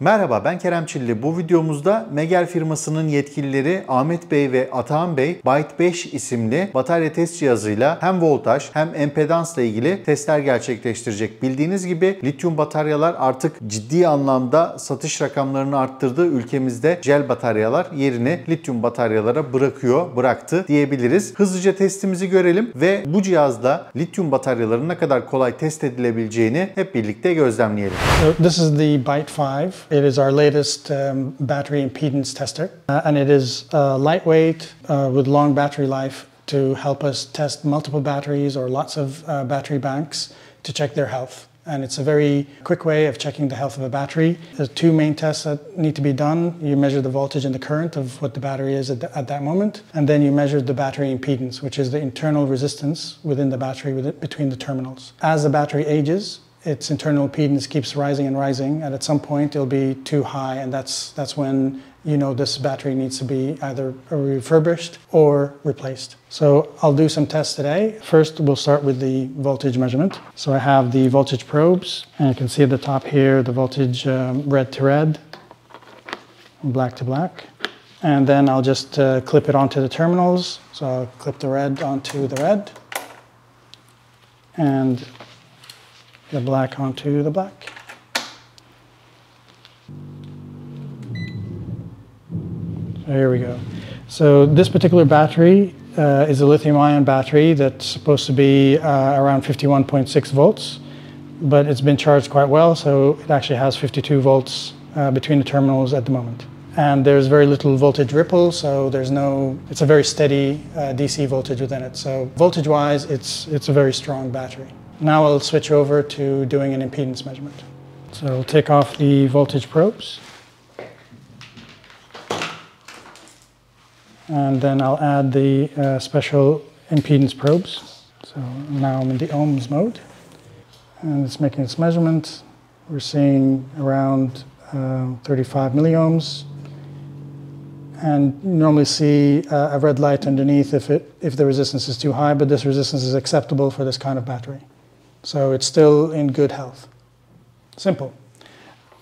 Merhaba ben Kerem Çilli. Bu videomuzda Megel firmasının yetkilileri Ahmet Bey ve Atahan Bey Byte 5 isimli batarya test cihazıyla hem voltaj hem empedansla ilgili testler gerçekleştirecek. Bildiğiniz gibi lityum bataryalar artık ciddi anlamda satış rakamlarını arttırdı. Ülkemizde jel bataryalar yerini lityum bataryalara bırakıyor, bıraktı diyebiliriz. Hızlıca testimizi görelim ve bu cihazla lityum bataryaların ne kadar kolay test edilebileceğini hep birlikte gözlemleyelim. This is the Byte 5. It is our latest um, battery impedance tester, uh, and it is uh, lightweight uh, with long battery life to help us test multiple batteries or lots of uh, battery banks to check their health. And it's a very quick way of checking the health of a battery. There's two main tests that need to be done. You measure the voltage and the current of what the battery is at, the, at that moment, and then you measure the battery impedance, which is the internal resistance within the battery between the terminals. As the battery ages, its internal impedance keeps rising and rising, and at some point it'll be too high, and that's that's when you know this battery needs to be either refurbished or replaced. So I'll do some tests today. First, we'll start with the voltage measurement. So I have the voltage probes, and you can see at the top here the voltage um, red to red, black to black. And then I'll just uh, clip it onto the terminals. So I'll clip the red onto the red. And the black onto the black. So here we go. So this particular battery uh, is a lithium ion battery that's supposed to be uh, around 51.6 volts, but it's been charged quite well, so it actually has 52 volts uh, between the terminals at the moment. And there's very little voltage ripple, so there's no, it's a very steady uh, DC voltage within it. So voltage wise, it's, it's a very strong battery. Now I'll switch over to doing an impedance measurement. So I'll take off the voltage probes. And then I'll add the uh, special impedance probes. So now I'm in the ohms mode. And it's making its measurement. We're seeing around uh, 35 milliohms. And normally see uh, a red light underneath if, it, if the resistance is too high, but this resistance is acceptable for this kind of battery. So it's still in good health. Simple.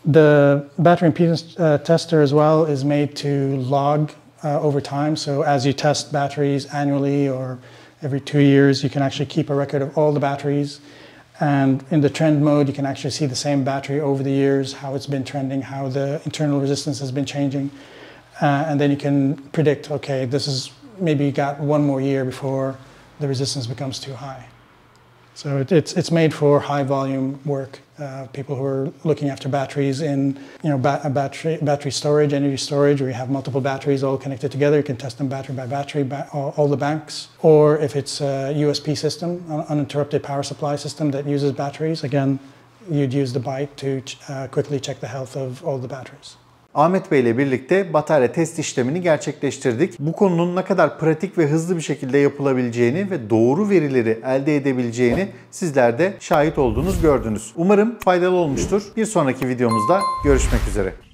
The battery impedance uh, tester as well is made to log uh, over time. So as you test batteries annually or every two years, you can actually keep a record of all the batteries. And in the trend mode, you can actually see the same battery over the years, how it's been trending, how the internal resistance has been changing. Uh, and then you can predict, okay, this is maybe you got one more year before the resistance becomes too high. So it, it's, it's made for high volume work, uh, people who are looking after batteries in you know, ba battery, battery storage, energy storage, where you have multiple batteries all connected together. You can test them battery by battery, ba all, all, the banks. Or if it's a USP system, an uninterrupted power supply system that uses batteries, again, you'd use the BITE to uh, quickly check the health of all the batteries. Ahmet Bey ile birlikte batarya test işlemini gerçekleştirdik. Bu konunun ne kadar pratik ve hızlı bir şekilde yapılabileceğini ve doğru verileri elde edebileceğini sizler de şahit olduğunuz gördünüz. Umarım faydalı olmuştur. Bir sonraki videomuzda görüşmek üzere.